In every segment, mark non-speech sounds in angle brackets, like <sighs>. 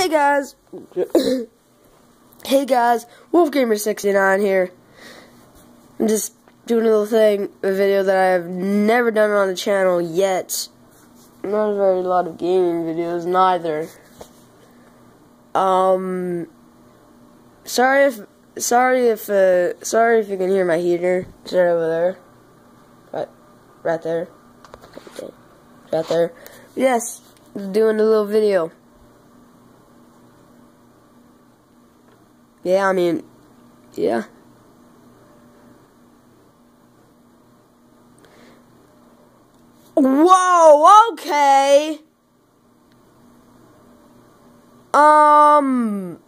Hey guys! hey guys, WolfGamer69 here. I'm just doing a little thing, a video that I have never done on the channel yet. Not a very lot of gaming videos, neither. Um, sorry if, sorry if, uh, sorry if you can hear my heater. It's right over there. Right, right there. Right there. Yes, doing a little video. Yeah, I mean, yeah. Whoa, okay. Um.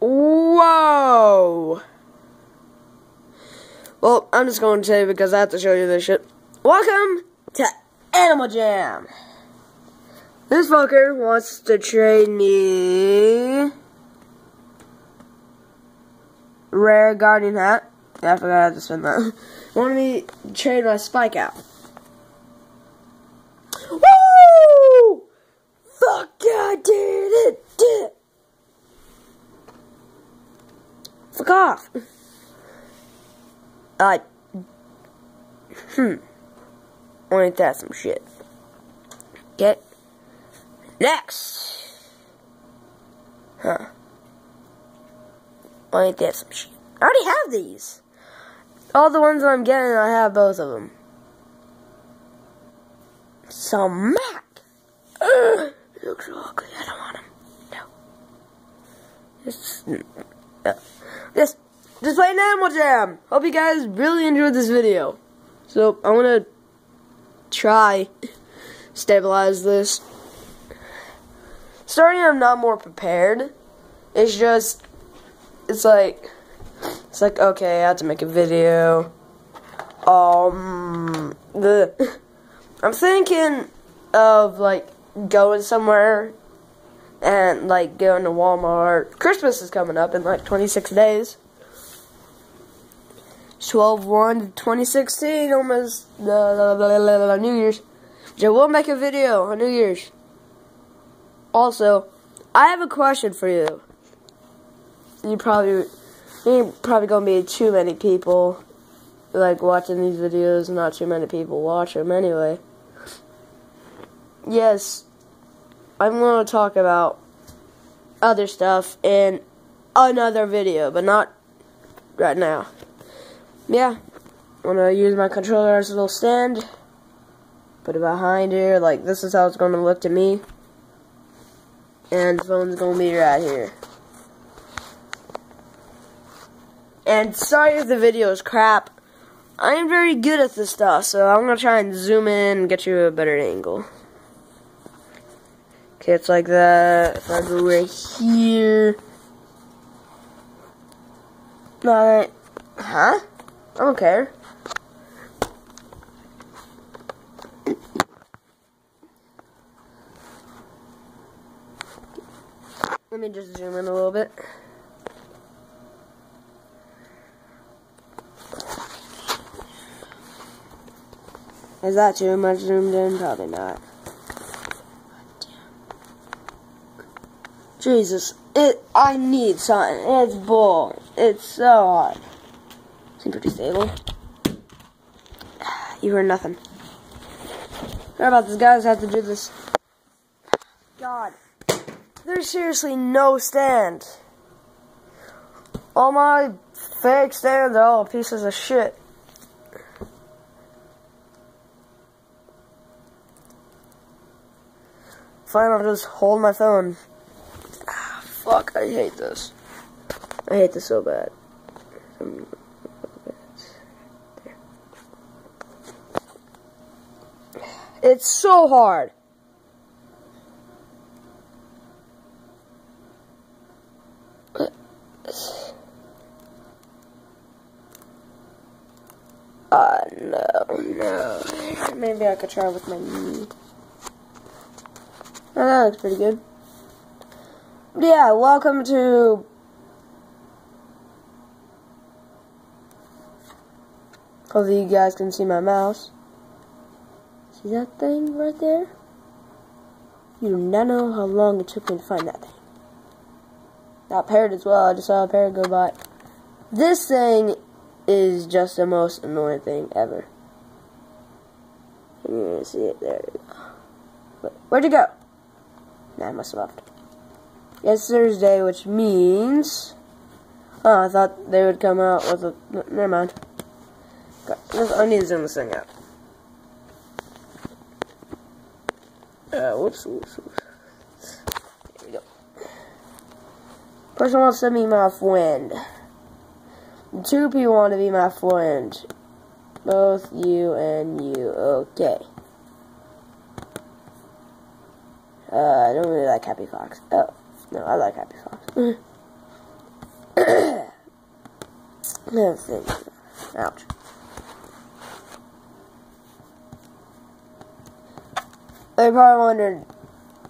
Whoa. Well, I'm just going to say because I have to show you this shit. Welcome to Animal Jam. This fucker wants to trade me rare guardian hat. Yeah, I forgot have to spend that. <laughs> Wanted me to trade my spike out. Woo! Fuck I did it! Did! Fuck off! I. Hmm. Ain't that some shit? Get Next. Huh. Oh, ain't that some shit? I already have these. All the ones I'm getting, I have both of them. Some Mac. Ugh, looks so ugly. I don't want them. No. Just, uh, just, just playing Animal Jam. Hope you guys really enjoyed this video. So, I want to try <laughs> stabilize this starting I'm not more prepared. It's just it's like it's like okay, I have to make a video. Um the <laughs> I'm thinking of like going somewhere and like going to Walmart. Christmas is coming up in like 26 days. 12 1 2016 almost uh, New Year's. I will make a video on New Year's. Also, I have a question for you. You probably, you probably gonna be too many people like watching these videos. Not too many people watch them anyway. Yes, I'm gonna talk about other stuff in another video, but not right now. Yeah, I'm gonna use my controller as a little stand. Put it behind here, like this is how it's gonna look to me and phone's gonna be right here. And sorry if the video is crap. I am very good at this stuff, so I'm gonna try and zoom in and get you a better angle. Okay, it's like that. If I go right here. Not, huh? I don't care. Let me just zoom in a little bit. Is that too much zoomed in? Probably not. Jesus, it. I need something. It's bull. It's so hard. Seems pretty stable. <sighs> You heard nothing. Sorry about this, guys. Have to do this. There's seriously no stand. All my fake stands are all pieces of shit. Fine, I'll just hold my phone. Ah, fuck, I hate this. I hate this so bad. It's so hard. Uh, no, no. Maybe I could try with my knee. Oh, that looks pretty good. Yeah, welcome to... Hopefully you guys can see my mouse. See that thing right there? You do not know how long it took me to find that thing. Got parrot as well. I just saw a parrot go by. This thing is just the most annoying thing ever. You're gonna see it there. Where'd it go? Nah, I must have left. It's Thursday, which means. Oh, I thought they would come out with a. Never mind. I need to zoom this thing out. Uh, whoops, whoops, whoops. Here we go. Person wants to be my friend. Two people want to be my friend. Both you and you. Okay. Uh, I don't really like Happy Fox. Oh, no, I like Happy Fox. <coughs> See. Ouch. They probably wondered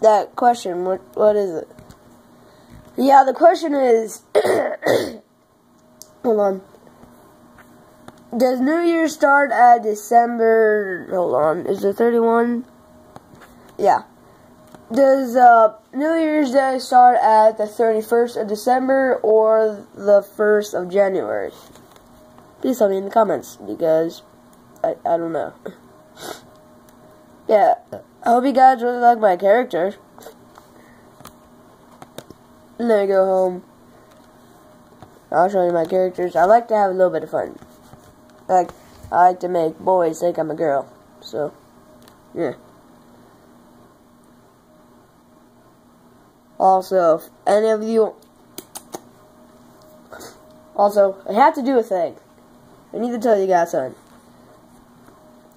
that question. What what is it? Yeah, the question is. <coughs> hold on. Does New Year start at December? Hold on. Is it 31? Yeah. Does uh, New Year's Day start at the 31st of December or the 1st of January? Please tell me in the comments because I, I don't know. <laughs> yeah. I hope you guys really like my character. Let me go home. I'll show you my characters. I like to have a little bit of fun. Like, I like to make boys think I'm a girl. So, yeah. Also, if any of you... Also, I have to do a thing. I need to tell you guys something.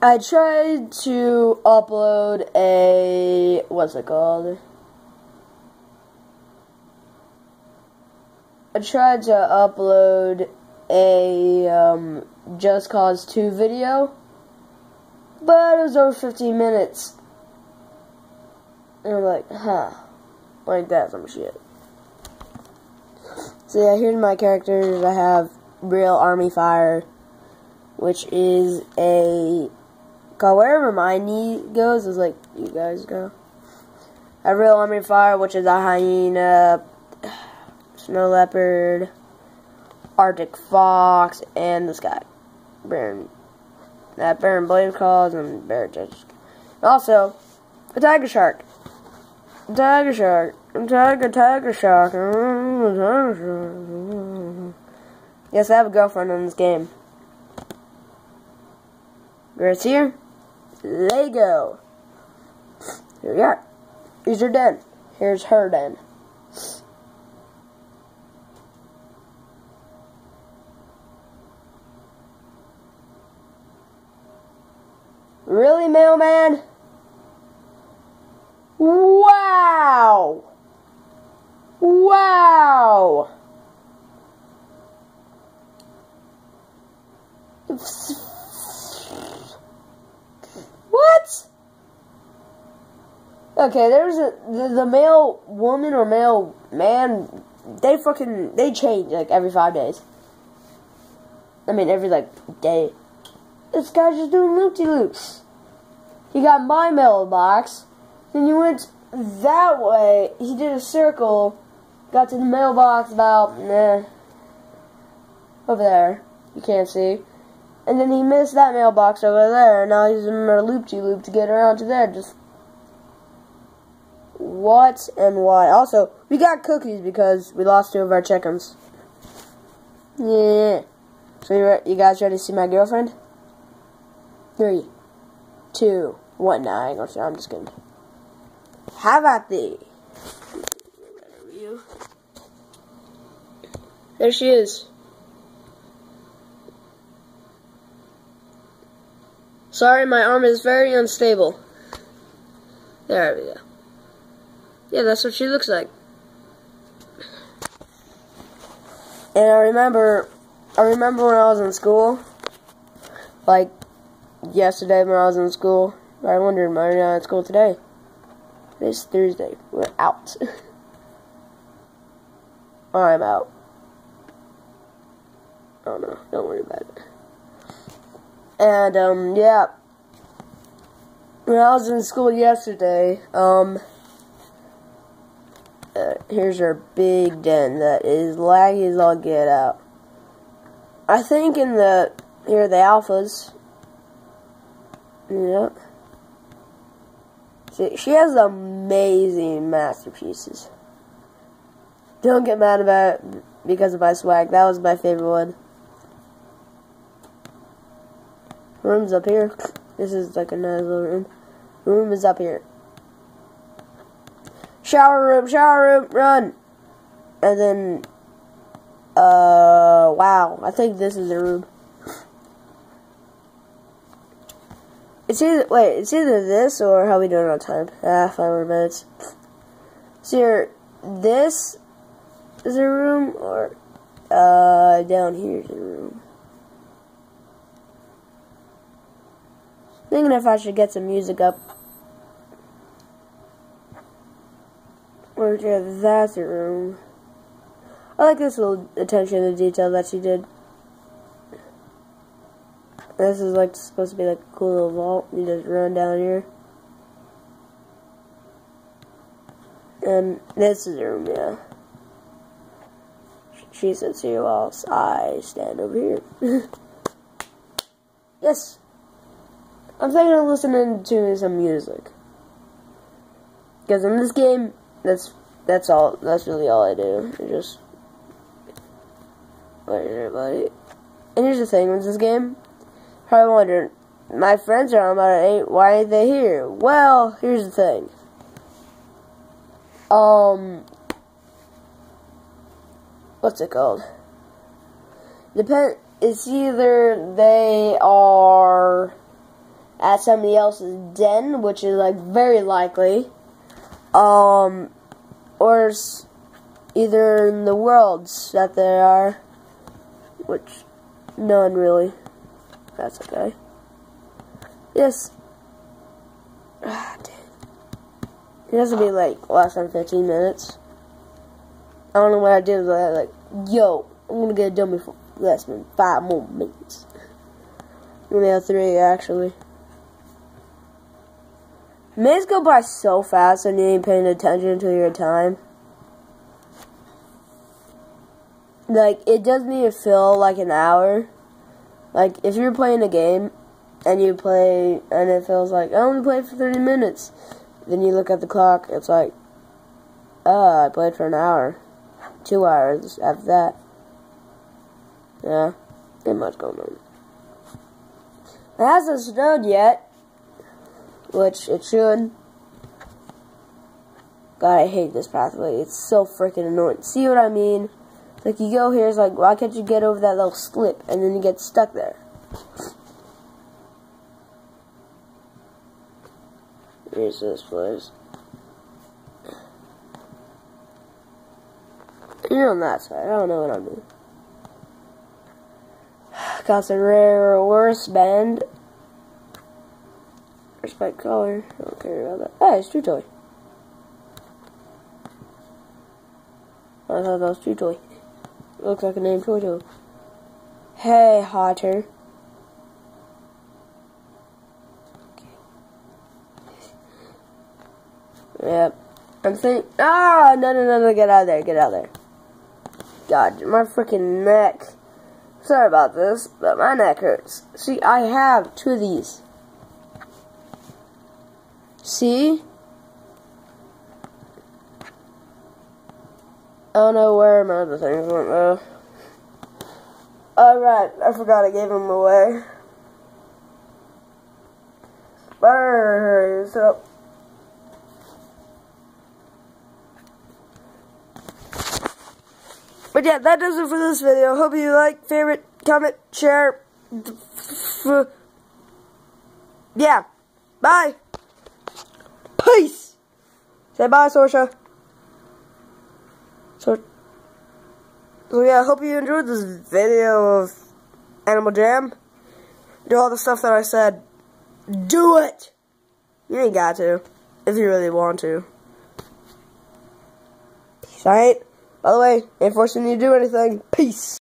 I tried to upload a what's it called? I tried to upload a um, Just Cause 2 video, but it was over 15 minutes. And I'm like, huh, like that some shit. So yeah, here's my characters. I have Real Army Fire, which is a God, wherever my knee goes is like you guys go. A real army fire, which is a hyena, snow leopard, arctic fox, and the sky. Baron. That Baron Blaze calls and bear judge. Also, a tiger shark. Tiger shark. Tiger, tiger shark. Yes, I have a girlfriend in this game. Grace here. Lego. Here we are. Here's her den. Here's her den. Really, mailman? Wow! Wow! What? Okay, there's a the, the male woman or male man. They fucking they change like every five days. I mean every like day. This guy's just doing loopy loops. He got my mailbox. Then he went that way. He did a circle. Got to the mailbox about nah, over there. You can't see. And then he missed that mailbox over there, now he's in a loop-de-loop to get around to there. Just what and why? Also, we got cookies because we lost two of our chickens. Yeah. So you, you guys ready to see my girlfriend? Three, two, one. Nah, I ain't gonna show. I'm just kidding. How about thee? There she is. Sorry, my arm is very unstable. There we go. Yeah, that's what she looks like. And I remember, I remember when I was in school, like yesterday when I was in school, I wonder, am I not at school today? It's Thursday. We're out. <laughs> I'm out. Oh no, don't worry about it. And, um, yeah. when I was in school yesterday, um, uh, here's our big den that is laggy as all get out. I think in the, here are the alphas. Yeah. See, she has amazing masterpieces. Don't get mad about it because of my swag. That was my favorite one. Room's up here. This is like a nice little room. Room is up here. Shower room, shower room, run! And then, uh, wow. I think this is the room. It's either, wait, it's either this or how we doing on time? Ah, five more minutes. So here, this is a room or, uh, down here is a room. Thinking if I should get some music up. Or yeah, that's a room. I like this little attention to detail that she did. This is like supposed to be like a cool little vault. You just run down here. And this is a room, yeah. She sits here while I stand over here. <laughs> yes. I'm thinking of listening to some music. Because in this game, that's that's all. That's really all I do. I just wait, everybody. And here's the thing with this game. Probably wondering, my friends are on about it. Why ain't they here? Well, here's the thing. Um, what's it called? Depend. It's either they are at somebody else's den, which is like very likely, um, or either in the worlds that they are, which none really. That's okay. Yes. Ah, <sighs> it has to be like less than 15 minutes. I don't know what I did, but I like, yo, I'm gonna get a dummy less than five more minutes. Only have three actually. Minutes go by so fast and you ain't paying attention to your time. Like, it doesn't even feel like an hour. Like, if you're playing a game and you play, and it feels like, I only played for 30 minutes. Then you look at the clock, it's like, oh, I played for an hour. Two hours after that. Yeah, ain't much going on. It hasn't snowed yet which it should. God, I hate this pathway. It's so freaking annoying. See what I mean? Like, you go here, it's like, why can't you get over that little slip? And then you get stuck there. Here's this place. You're on that side. I don't know what I'm doing. <sighs> Got some rare worse band. Respect color. I don't care about that. Ah, it's True Toy. I thought that was True Toy. Looks like a name Toy. Hey, Hotter. Yep. I'm saying, ah, no, no, no, no, get out of there, get out of there. God, my freaking neck. Sorry about this, but my neck hurts. See, I have two of these. See? I don't know where my other things went though. Alright, I forgot I gave them away. Better so But yeah, that does it for this video. Hope you like, favorite, comment, share. Yeah. Bye. Peace! Say bye, Sorsha. So, so yeah, I hope you enjoyed this video of Animal Jam. Do all the stuff that I said. Do it! You ain't got to, if you really want to. Alright? By the way, ain't forcing you to do anything. Peace!